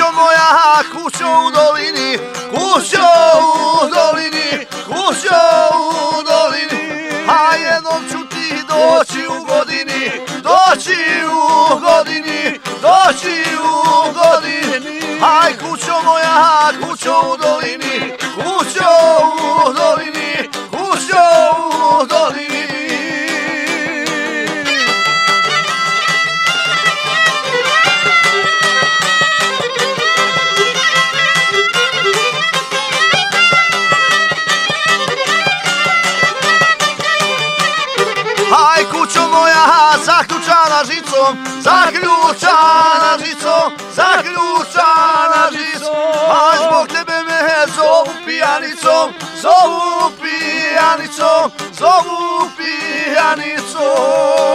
Kućo moja, kućo u dolini, kućo u dolini, kućo u dolini A jednom ću ti doći u godini, doći u godini, doći u godini. Aj kućo moja, kućo u dolini, moja, zaključana žicom, zaključana žicom, zaključana žicom. Aj zbog tebe me zovu pijanicom, zovu pijanicom, zovu pijanicom.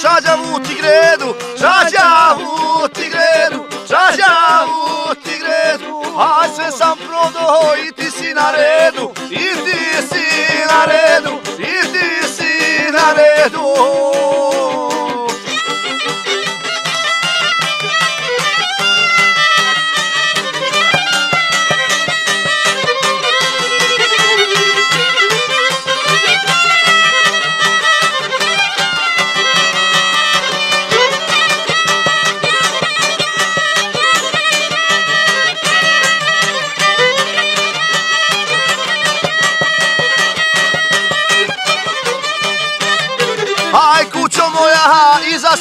Čađavu ti gredu, čađavu ti gredu, čađavu ti gredu. Aj sve sam prodao i ti si na redu, i ti si na redu, i ti si na redu.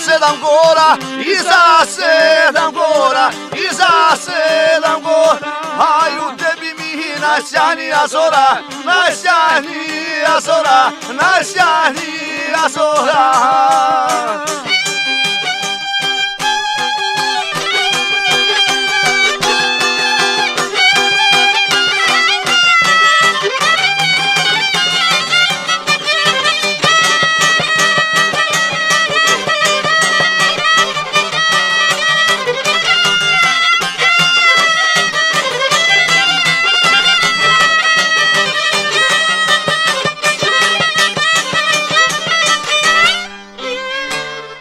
Sedam gora, iza sedam gora, iza sedam. Aj u tebi mi najsjajnija zora, najsjajnija zora, najsjajnija zora.